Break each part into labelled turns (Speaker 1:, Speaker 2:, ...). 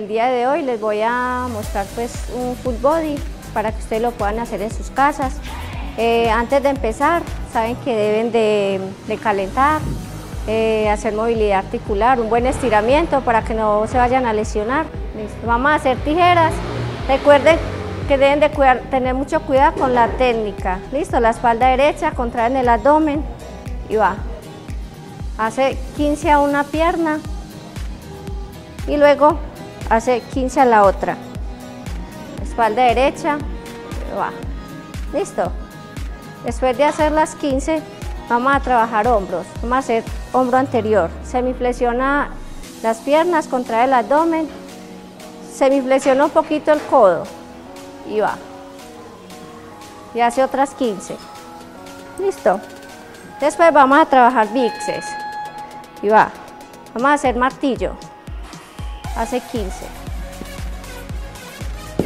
Speaker 1: el día de hoy les voy a mostrar pues un full body para que ustedes lo puedan hacer en sus casas. Eh, antes de empezar, saben que deben de, calentar, eh, hacer movilidad articular, un buen estiramiento para que no se vayan a lesionar. Vamos a hacer tijeras. Recuerden que deben de tener mucho cuidado con la técnica. Listo, la espalda derecha, contraen el abdomen y va. Hace 15 a una pierna y luego hace 15 a la otra. Espalda derecha, va. Listo. Después de hacer las 15, vamos a trabajar hombros. Vamos a hacer hombro anterior. Semiflexiona las piernas, contrae el abdomen. Semiflexiona un poquito el codo. Y va. Y hace otras 15. Listo. Después vamos a trabajar bíceps. Y va. Vamos a hacer martillo. Hace 15.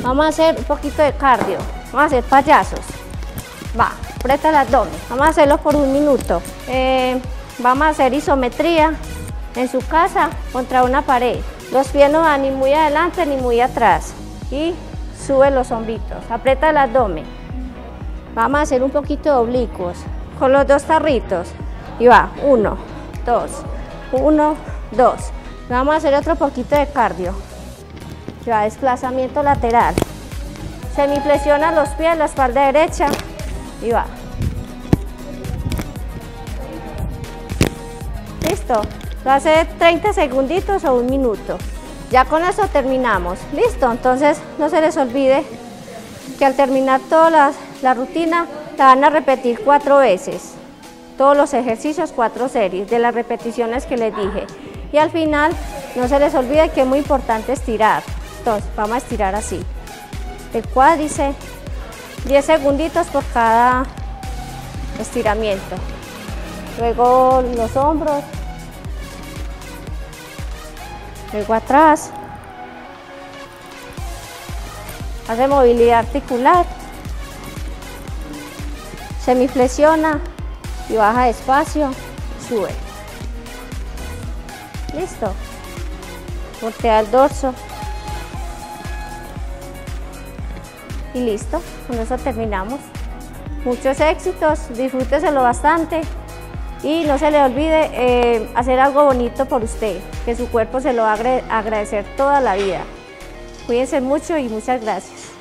Speaker 1: Vamos a hacer un poquito de cardio. Vamos a hacer payasos. Va, aprieta el abdomen. Vamos a hacerlo por un minuto. Eh, vamos a hacer isometría en su casa contra una pared. Los pies no van ni muy adelante ni muy atrás. Y sube los hombritos. Aprieta el abdomen. Vamos a hacer un poquito de oblicuos con los dos tarritos. Y va, uno, dos, uno, dos. Vamos a hacer otro poquito de cardio. Y va, desplazamiento lateral. Semiflexiona los pies, la espalda derecha, y va. Listo. Lo hace 30 segunditos o un minuto. Ya con eso terminamos. Listo. Entonces no se les olvide que al terminar toda la, rutina la van a repetir cuatro veces. Todos los ejercicios, cuatro series de las repeticiones que les dije. Y al final no se les olvide que es muy importante estirar. Entonces vamos a estirar así. El cuádriceps 10 segunditos por cada estiramiento. Luego los hombros. Luego atrás. Hace movilidad articular. Semiflexiona y baja despacio. Sube. Listo. Voltea el dorso. y listo, con eso terminamos. Muchos éxitos, disfrúteselo bastante y no se le olvide eh, hacer algo bonito por usted, que su cuerpo se lo va a agradecer toda la vida. Cuídense mucho y muchas gracias.